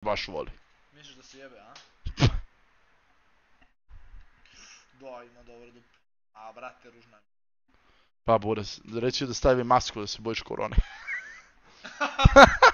Baš voli. Misliš da se jebe, a? Da, ima dobro dupe. A, brate, ružna mi. Pa, bude, reći da stavi masku da se bojiš korone.